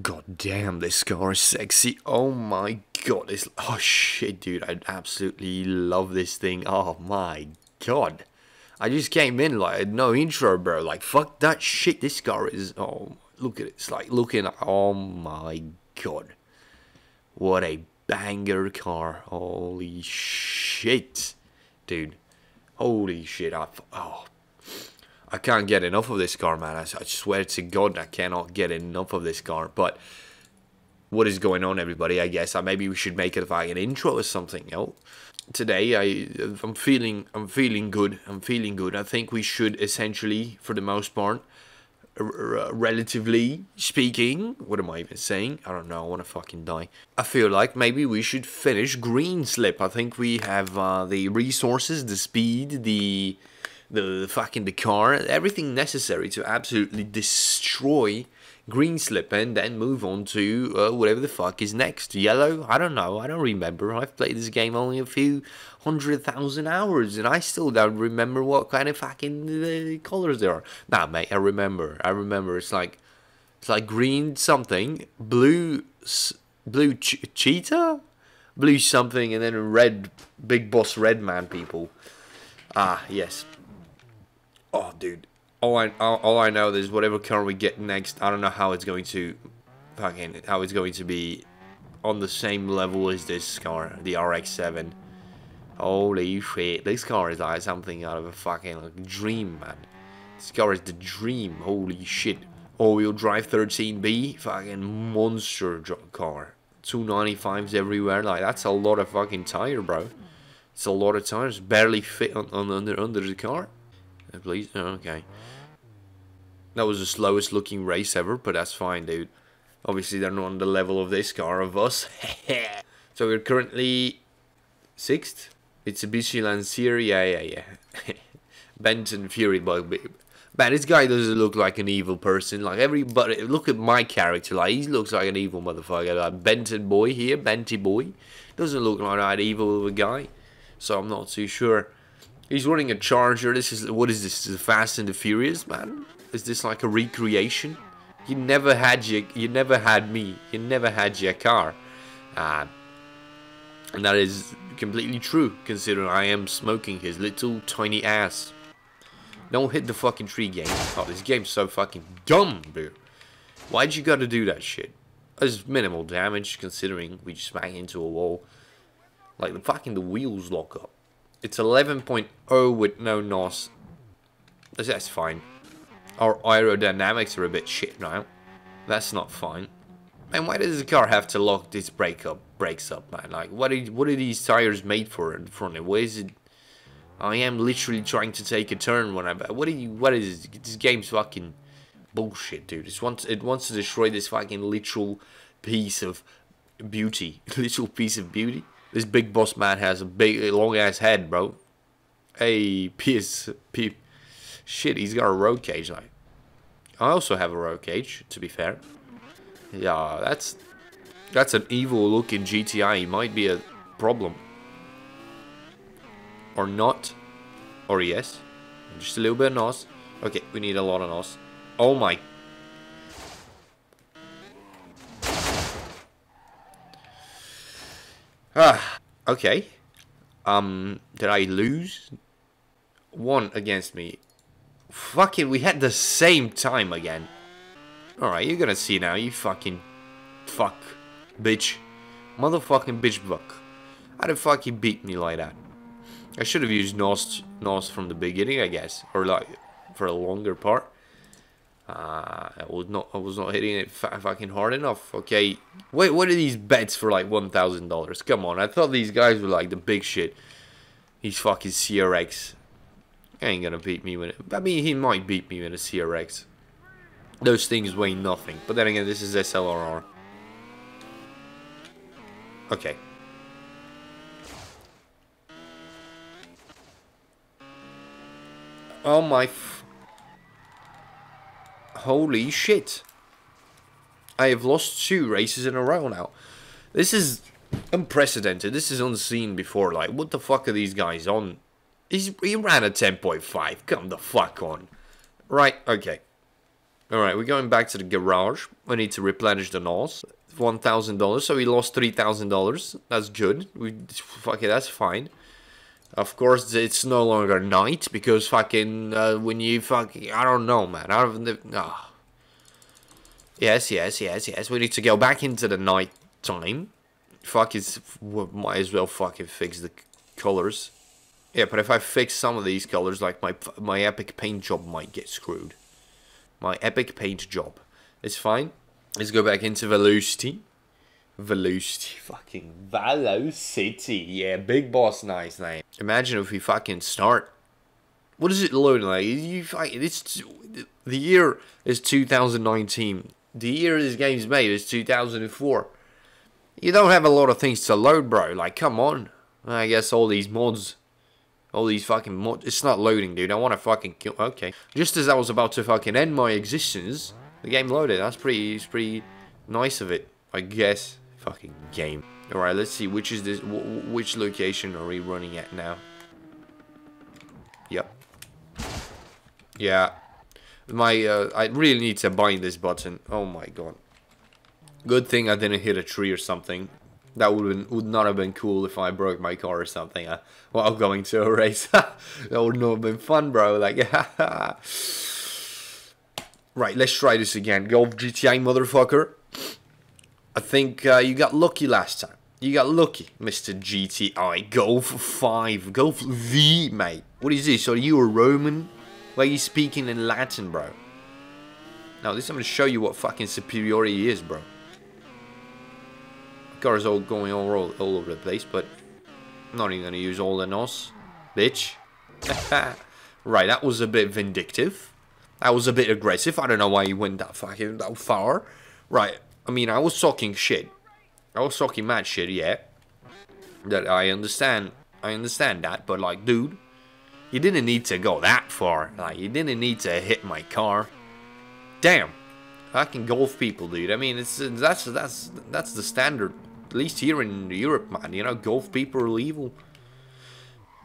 God damn, this car is sexy. Oh my god, this. Oh shit, dude. I absolutely love this thing. Oh my god. I just came in like no intro, bro. Like, fuck that shit. This car is. Oh, look at it. It's like looking. Oh my god. What a banger car. Holy shit. Dude. Holy shit. I, oh, I can't get enough of this car, man. I, I swear to God, I cannot get enough of this car. But what is going on, everybody? I guess uh, maybe we should make it like an intro or something. You know? Today, I I'm feeling I'm feeling good. I'm feeling good. I think we should essentially, for the most part, relatively speaking, what am I even saying? I don't know. I want to fucking die. I feel like maybe we should finish Green Slip. I think we have uh, the resources, the speed, the the fucking the car, everything necessary to absolutely destroy Greenslip and then move on to uh, whatever the fuck is next. Yellow? I don't know. I don't remember. I've played this game only a few hundred thousand hours and I still don't remember what kind of fucking uh, colors there are. Nah, mate, I remember. I remember. It's like it's like green something, blue blue ch cheetah, blue something, and then red big boss red man people. Ah, yes. Oh, dude. All I all, all I know is whatever car we get next, I don't know how it's going to fucking how it's going to be on the same level as this car, the RX-7. Holy shit, this car is like something out of a fucking like, dream, man. This car is the dream. Holy shit. All-wheel drive 13B, fucking monster car. 295s everywhere. Like that's a lot of fucking tire, bro. It's a lot of tires. Barely fit on, on under under the car please? Oh, okay. That was the slowest looking race ever, but that's fine, dude. Obviously, they're not on the level of this car of us. so we're currently sixth. It's a Mitsubishi Lancer. Yeah, yeah, yeah. Benton Fury Bug. Man, this guy doesn't look like an evil person. Like everybody, look at my character. Like he looks like an evil motherfucker. Like Benton boy here, Benty boy, doesn't look like that evil of a guy. So I'm not too sure. He's running a Charger. This is what is this? Is Fast and the Furious, man? Is this like a recreation? You never had your, you never had me. You never had your car, uh, and that is completely true. Considering I am smoking his little tiny ass. Don't hit the fucking tree, game. Oh, this game's so fucking dumb, dude. Why'd you gotta do that shit? There's minimal damage considering we just smack into a wall. Like the fucking the wheels lock up. It's 11.0 with no NOS. That's fine. Our aerodynamics are a bit shit now. That's not fine. Man, why does the car have to lock this brake up, brakes up, man? Like, what are, what are these tires made for in front of? What is it? I am literally trying to take a turn when I... What are you... What is this? This game's fucking bullshit, dude. It wants, it wants to destroy this fucking literal piece of beauty. literal piece of beauty. This big boss man has a big, long ass head, bro. Hey, piece, P. Shit, he's got a roll cage, like. I also have a roll cage, to be fair. Yeah, that's that's an evil looking GTI. He might be a problem. Or not. Or yes. Just a little bit of NOS. Okay, we need a lot of NOS. Oh my Ah, okay. Um, did I lose? One against me. Fucking, we had the same time again. Alright, you're gonna see now, you fucking fuck. Bitch. Motherfucking bitch buck. How the fuck you beat me like that? I should have used NOS, NOS from the beginning, I guess. Or like, for a longer part. Uh, I was not I was not hitting it fucking hard enough. Okay, wait, what are these bets for like one thousand dollars? Come on, I thought these guys were like the big shit. He's fucking CRX. Ain't gonna beat me with it. I mean, he might beat me with a CRX. Those things weigh nothing. But then again, this is SLRR. Okay. Oh my Holy shit. I have lost two races in a row now. This is unprecedented. This is unseen before. Like, what the fuck are these guys on? He's, he ran a 10.5. Come the fuck on. Right, okay. Alright, we're going back to the garage. We need to replenish the NOS. $1,000, so we lost $3,000. That's good. We Fuck it, that's fine. Of course, it's no longer night, because fucking, uh, when you fucking, I don't know, man. I don't, no. Ah. Yes, yes, yes, yes. We need to go back into the night time. Fuck is might as well fucking fix the colors. Yeah, but if I fix some of these colors, like my my epic paint job might get screwed. My epic paint job. It's fine. Let's go back into Velocity. Velocity. Fucking Velocity. Yeah, Big Boss, nice name. Imagine if we fucking start. What is it loading like? You fucking, it's the year is 2019. The year this game's made is 2004. You don't have a lot of things to load, bro. Like, come on. I guess all these mods all these fucking mod- It's not loading, dude. I want to fucking kill- Okay. Just as I was about to fucking end my existence, the game loaded. That's pretty, it's pretty nice of it, I guess. Fucking game. Alright, let's see. Which is this? which location are we running at now? Yep. Yeah. My, uh, I really need to bind this button. Oh my god. Good thing I didn't hit a tree or something. That would would not have been cool if I broke my car or something uh, while going to a race. that would not have been fun, bro. Like, right, let's try this again. Golf GTI, motherfucker. I think uh, you got lucky last time. You got lucky, Mr. GTI. Golf 5. Golf V, mate. What is this? Are you a Roman? Why are you speaking in Latin, bro? Now, this I'm going to show you what fucking superiority is, bro cars all going all, all over the place, but I'm not even going to use all the NOS. Bitch. right, that was a bit vindictive. That was a bit aggressive. I don't know why he went that fucking that far. Right, I mean, I was talking shit. I was talking mad shit, yeah. That I understand. I understand that, but like, dude, you didn't need to go that far. Like, you didn't need to hit my car. Damn. Fucking golf people, dude. I mean, it's that's that's that's the standard at least here in Europe, man, you know, golf people are evil.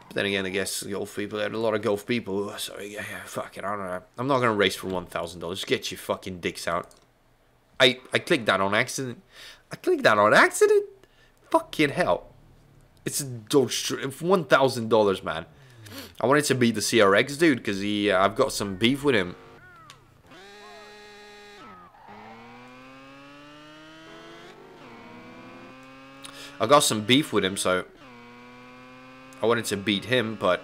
But then again, I guess golf people, there are a lot of golf people, so yeah, yeah fuck it, I don't know. I'm not gonna race for $1,000, get your fucking dicks out. I, I clicked that on accident. I clicked that on accident? Fucking hell. It's a $1,000, man. I wanted to beat the CRX dude, because he, uh, I've got some beef with him. I got some beef with him, so I wanted to beat him, but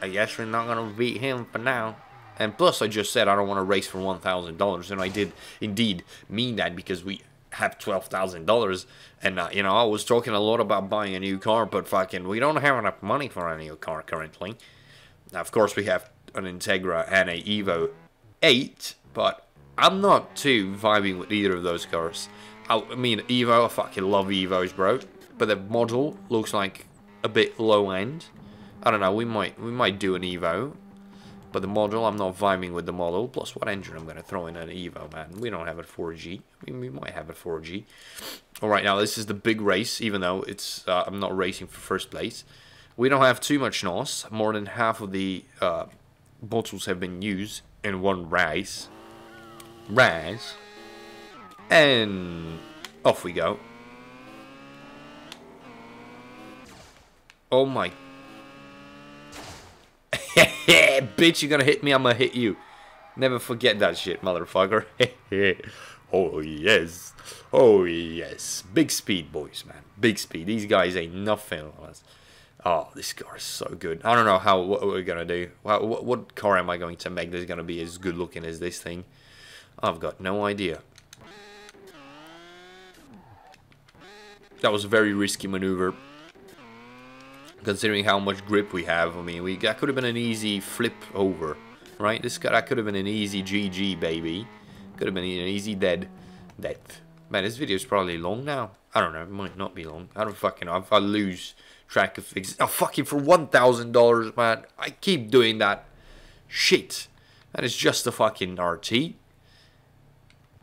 I guess we're not going to beat him for now. And plus, I just said I don't want to race for $1,000, and I did indeed mean that because we have $12,000, and, uh, you know, I was talking a lot about buying a new car, but fucking, we don't have enough money for a new car currently. Now, of course, we have an Integra and a Evo 8, but I'm not too vibing with either of those cars. I mean, Evo, I fucking love Evos, bro. But the model looks like a bit low end. I don't know, we might we might do an Evo. But the model, I'm not vibing with the model. Plus, what engine I'm going to throw in an Evo, man? We don't have a 4G. I mean, we might have a 4G. Alright, now this is the big race, even though it's uh, I'm not racing for first place. We don't have too much NOS. More than half of the uh, bottles have been used in one race. Race. And off we go. Oh my. Bitch, you're gonna hit me, I'm gonna hit you. Never forget that shit, motherfucker. oh, yes. Oh, yes. Big speed, boys, man. Big speed. These guys ain't nothing Oh, this car is so good. I don't know how what we're gonna do. What, what car am I going to make that's gonna be as good looking as this thing? I've got no idea. That was a very risky maneuver. Considering how much grip we have, I mean, we that could have been an easy flip over, right? This that could have been an easy GG, baby. Could have been an easy dead death. Man, this video is probably long now. I don't know, it might not be long. I don't fucking know. I lose track of things. Oh, fucking for $1,000, man. I keep doing that. Shit. That is just a fucking RT.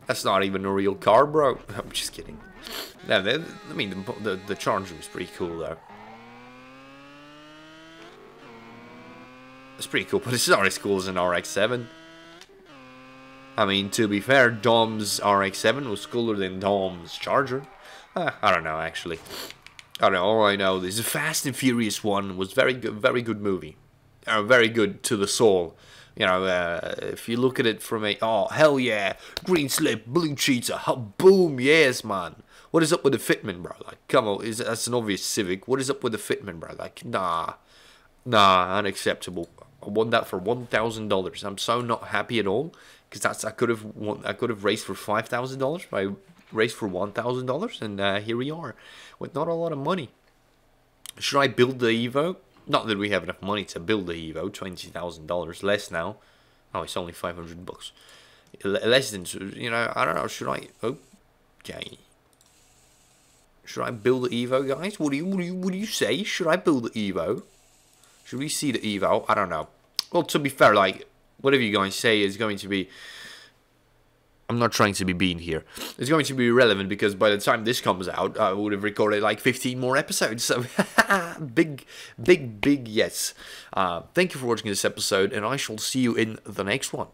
That's not even a real car, bro. I'm just kidding. No, I mean, the, the, the Charger was pretty cool, though. It's pretty cool, but it's not as cool as an RX-7. I mean, to be fair, Dom's RX-7 was cooler than Dom's Charger. Uh, I don't know, actually. I don't know, all I know is the Fast and Furious 1 was very good, very good movie. Uh, very good to the soul. You know, uh, if you look at it from a, oh, hell yeah, green slip, blue cheetah, boom, yes, man. What is up with the Fitment, bro? Like, come on, is that's an obvious Civic. What is up with the Fitment, bro? Like, nah, nah, unacceptable. I won that for one thousand dollars. I'm so not happy at all because that's I could have won, I could have raced for five thousand dollars. I raced for one thousand dollars, and uh, here we are with not a lot of money. Should I build the Evo? Not that we have enough money to build the Evo. Twenty thousand dollars less now. Oh, it's only five hundred bucks. Less than you know. I don't know. Should I? Okay. Should I build the Evo, guys? What do you what do you what do you say? Should I build the Evo? Should we see the Evo? I don't know. Well, to be fair, like whatever you guys say is going to be. I'm not trying to be bean here. It's going to be irrelevant because by the time this comes out, I would have recorded like 15 more episodes. So, big, big, big yes. Uh, thank you for watching this episode, and I shall see you in the next one.